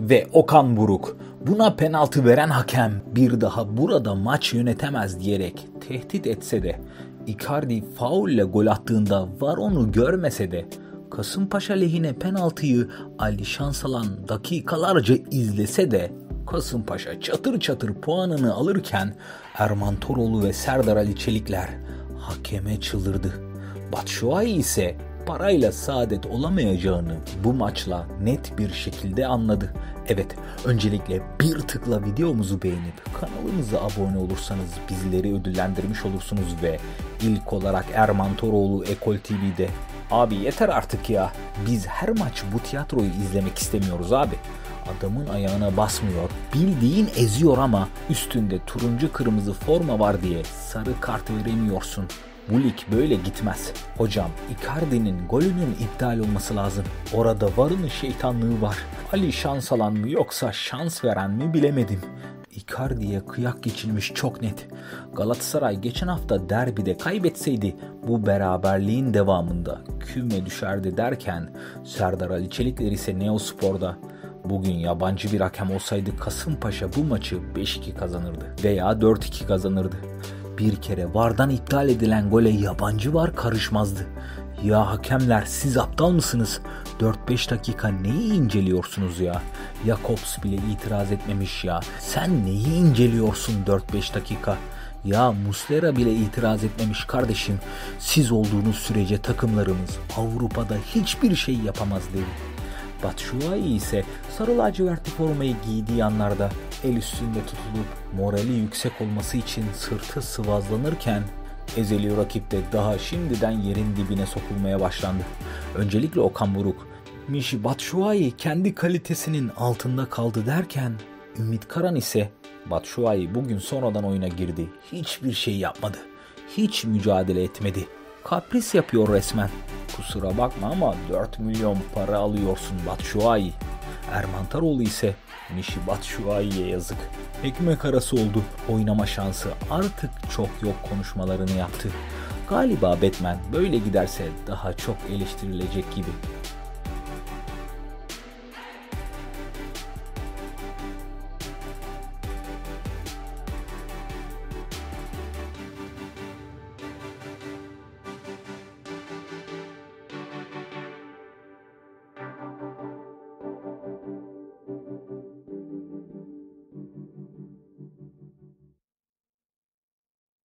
Ve Okan Buruk buna penaltı veren hakem bir daha burada maç yönetemez diyerek tehdit etse de Icardi faulle gol attığında var onu görmese de Kasımpaşa lehine penaltıyı Ali Şansalan dakikalarca izlese de Kasımpaşa çatır çatır puanını alırken Erman Toroğlu ve Serdar Ali Çelikler hakeme çıldırdı. Batshuayi ise parayla saadet olamayacağını bu maçla net bir şekilde anladı. Evet, öncelikle bir tıkla videomuzu beğenip kanalımıza abone olursanız bizleri ödüllendirmiş olursunuz ve ilk olarak Erman Toroğlu Ekol TV'de Abi yeter artık ya. Biz her maç bu tiyatroyu izlemek istemiyoruz abi. Adamın ayağına basmıyor, bildiğin eziyor ama üstünde turuncu kırmızı forma var diye sarı kart veremiyorsun. Bu lig böyle gitmez. Hocam Icardi'nin golünün iptal olması lazım. Orada varın şeytanlığı var. Ali şans alan mı yoksa şans veren mi bilemedim. Icardi'ye kıyak geçilmiş çok net. Galatasaray geçen hafta derbide kaybetseydi bu beraberliğin devamında küme düşerdi derken Serdar Ali Çelikler ise Neospor'da Bugün yabancı bir hakem olsaydı Kasımpaşa bu maçı 5-2 kazanırdı veya 4-2 kazanırdı. Bir kere vardan iptal edilen gole yabancı var karışmazdı. Ya hakemler siz aptal mısınız? 4-5 dakika neyi inceliyorsunuz ya? Jakobs bile itiraz etmemiş ya. Sen neyi inceliyorsun 4-5 dakika? Ya Muslera bile itiraz etmemiş kardeşim. Siz olduğunuz sürece takımlarımız Avrupa'da hiçbir şey yapamaz dedi. Batshuayi ise sarı lacivertli formayı giydiği anlarda el üstünde tutulup morali yüksek olması için sırtı sıvazlanırken ezeli rakip de daha şimdiden yerin dibine sokulmaya başlandı. Öncelikle Okan Buruk, Mişi Batshuayi kendi kalitesinin altında kaldı derken Ümit Karan ise Batshuayi bugün sonradan oyuna girdi. Hiçbir şey yapmadı. Hiç mücadele etmedi. Kapris yapıyor resmen. Kusura bakma ama 4 milyon para alıyorsun Batshuayi. Erman Taroğlu ise Mişi Batshuayi'ye yazık. Ekmek arası oldu. Oynama şansı artık çok yok konuşmalarını yaptı. Galiba Batman böyle giderse daha çok eleştirilecek gibi.